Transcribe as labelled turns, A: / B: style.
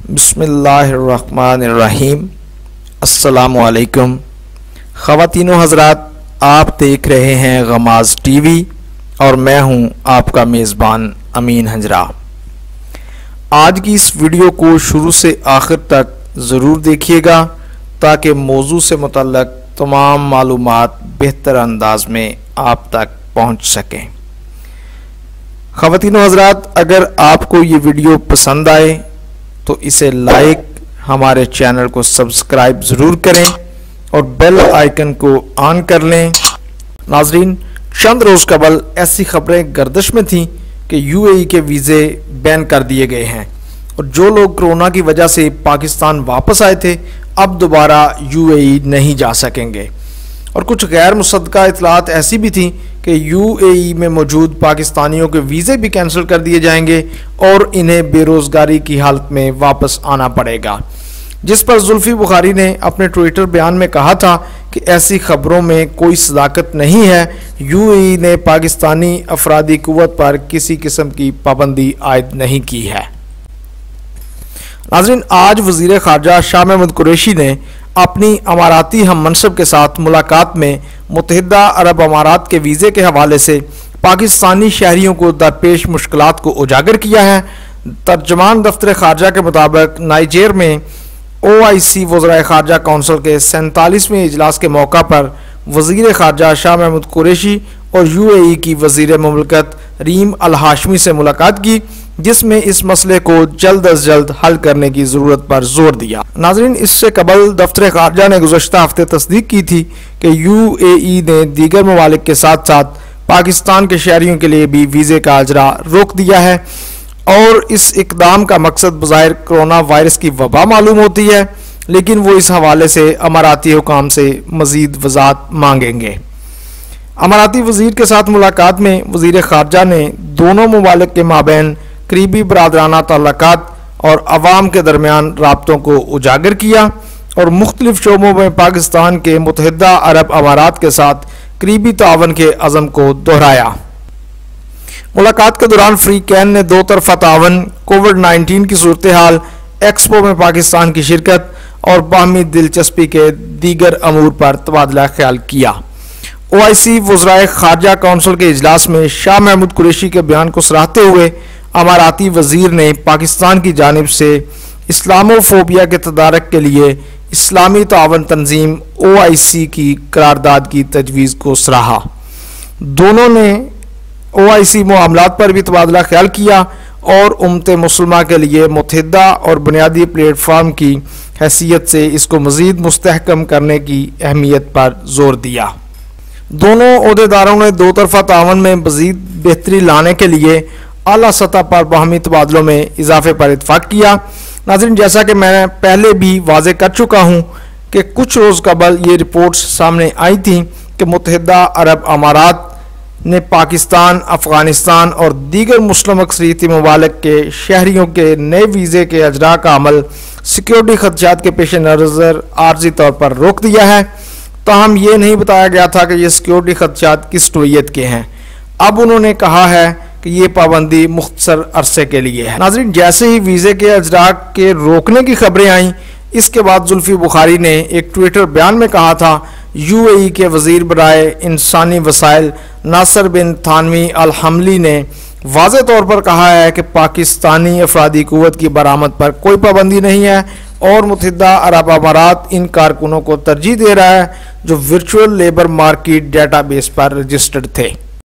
A: बसमीम असलकम ख़वातिन हजरात, आप देख रहे हैं गमाज टी वी और मैं हूँ आपका मेज़बान अमीन हजरा। आज की इस वीडियो को शुरू से आखिर तक ज़रूर देखिएगा ताकि मौजू से मुतलक तमाम मालूम बेहतर अंदाज में आप तक पहुँच सकें। ख़वातिन हजरात, अगर आपको ये वीडियो पसंद आए तो इसे लाइक हमारे चैनल को सब्सक्राइब ज़रूर करें और बेल आइकन को ऑन कर लें। नाजरीन, चंद रोज़ कबल ऐसी खबरें गर्दिश में थीं कि यूएई के वीज़े बैन कर दिए गए हैं और जो लोग कोरोना की वजह से पाकिस्तान वापस आए थे, अब दोबारा यूएई नहीं जा सकेंगे। और कुछ गैर मुसदा इतलात ऐसी भी थी कि यूएई में मौजूद पाकिस्तानियों के वीज़े भी कैंसिल कर दिए जाएँगे और इन्हें बेरोज़गारी की हालत में वापस आना पड़ेगा। जिस पर जुल्फ़ी बुखारी ने अपने ट्विटर बयान में कहा था कि ऐसी खबरों में कोई सदाकत नहीं है, यूएई ने पाकिस्तानी अफराधी कुत पर किसी किस्म की पाबंदी आयद नहीं की है। नाजरीन, आज वज़ीर खारजा शाह महमूद कुरेशी ने अपनी अमाराती हम मनसब के साथ मुलाकात में मुतहदा अरब अमारात के वीज़े के हवाले से पाकिस्तानी शहरीों को दरपेश मुश्किल को उजागर किया है। तर्जमान दफ्तर खारजा के मुताबिक नाइजेर में ओ आई सी वज्रा खारजा कौंसिल के सैंतालीसवें इजलास के मौका पर वज़ीर खारजा शाह महमूद कुरेशी और यू ए ई की वज़ीर ममलकत रीम अल हाशमी से मुलाकात की, जिसमें इस मसले को जल्द अज जल्द हल करने की ज़रूरत पर ज़ोर दिया। नाजरीन, इससे कबल दफ्तर खारजा ने गुजशत हफ़्ते तस्दीक की थी कि यू ए ई ने दीगर ममालिक के साथ साथ पाकिस्तान के शहरीों के लिए भी वीज़े का अजरा रोक दिया है और इस इकदाम का मकसद बज़ाहिर कोरोना वायरस की वबा मालूम होती है, लेकिन वो इस हवाले से अमाराती हुकाम से मज़ीद वजात मांगेंगे। अमाराती वज़ीर के साथ मुलाकात में वज़ीर खारजा ने दोनों ममालिक के माबेन, करीबी बरदराना तल्लक और आवाम के दरमियान रबतों को उजागर किया और मुख्तलिफ़ शोबों में पाकिस्तान के मुतहदा अरब अमारात के साथ करीबी तावन के अज़म को दोहराया। मुलाकात के दौरान फ्री कैन ने दो तरफा तावन, कोविड नाइन्टीन की सूरत हाल, एक्सपो में पाकिस्तान की शिरकत और बाहमी दिलचस्पी के दीगर अमूर पर तबादला ख्याल किया। ओ आई सी वज्राय खारजा कौंसिल के अजलास में शाह महमूद कुरेशी के बयान को सराहते हुए अमाराती वज़ीर ने पाकिस्तान की जानब से इस्लामोफोबिया के तदारक के लिए इस्लामी तावन तंजीम ओ आई सी की करारदाद की तजवीज़ को सराहा। दोनों ने ओ आई सी मामला पर भी तबादला ख्याल किया और उमत मुसलमा के लिए मतहदा और बुनियादी प्लेटफार्म की हैसियत से इसको मज़ीद मुस्तकम करने की अहमियत पर ज़ोर दिया। दोनों अहदेदारों ने दो तरफा तावन में मज़ीद बेहतरी लाने के लिए अली सतह पर बाहमी तबादलों में इजाफे पर इतफाक़ किया। नाजरन, जैसा कि मैं पहले भी वाज कर चुका हूँ कि कुछ रोज़ कबल ये रिपोर्ट्स सामने आई थी कि मुतहदा अरब अमारात ने पाकिस्तान, अफ़गानिस्तान और दीगर मुस्लिम अक्सरीती ममालक के शहरीों के नए वीज़े के अजरा का अमल सिक्योरिटी खदशात के पेश नज़र आर्जी तौर पर रोक दिया है। ताहम ये नहीं बताया गया था कि ये सिक्योरिटी खदशात किस नोयत के हैं। अब उन्होंने कहा है कि ये पाबंदी मुख्तर अरसे के लिए है। नाजरीन, जैसे ही वीज़े के अजरा के रोकने की खबरें आईं, इसके बाद जुल्फ़ी बुखारी ने एक ट्विटर बयान में कहा था यू ए के वज़ीर बरए इंसानी वसाइल नासर बिन थानवी अलहमली ने वाज तौर पर कहा है कि पाकिस्तानी अफराधी कुत की बरामद पर कोई पाबंदी नहीं है। और मुतहदा अरब अमारात इन कारकुनों को तरजीह दे रहा है, जो वर्चुअल लेबर मार्केट डेटाबेस पर रजिस्टर्ड थे।